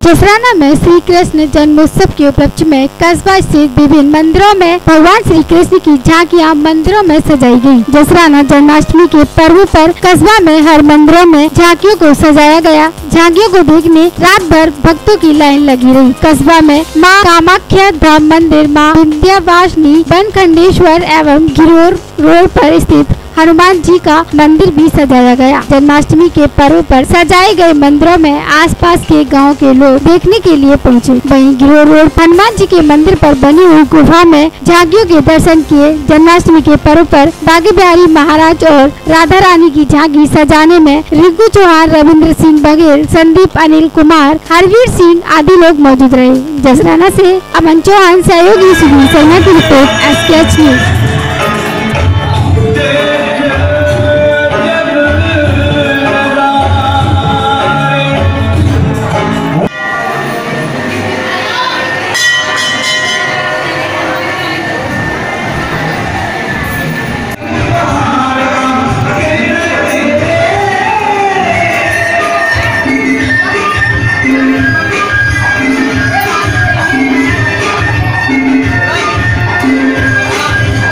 जसराना में श्री कृष्ण जन्मोत्सव के उपलक्ष्य में कस्बा स्थित विभिन्न मंदिरों में भगवान श्री कृष्ण की झांकियाँ मंदिरों में सजाई गई जसराना जन्माष्टमी के पर्व पर कस्बा में हर मंदिरों में झांकियों को सजाया गया। झांकियों को देखने रात भर भक्तों की लाइन लगी रही। कस्बा में माँ कामाख्या धाम मंदिर, माँ विंध्यावासिनी बनखंडेश्वर एवं गिरोर रोड आरोप स्थित हनुमान जी का मंदिर भी सजाया गया। जन्माष्टमी के पर्व पर सजाए गए मंदिरों में आसपास के गाँव के लोग देखने के लिए पहुँचे। वहीं गिरोह रोड हनुमान जी के मंदिर पर बनी हुई गुफा में झांकियों के दर्शन किए। जन्माष्टमी के पर्व पर बागी बिहारी महाराज और राधा रानी की झांकी सजाने में रिंकू चौहान रविन्द्र सिंह बघेल, संदीप, अनिल कुमार, हरवीर सिंह आदि लोग मौजूद रहे। जसराना से अमन चौहान, सहयोगी सुनील शर्मा की रिपोर्ट एस न्यूज़।